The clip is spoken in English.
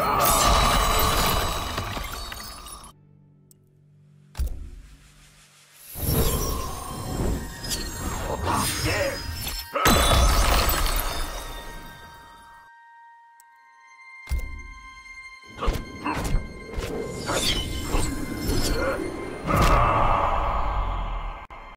Ah!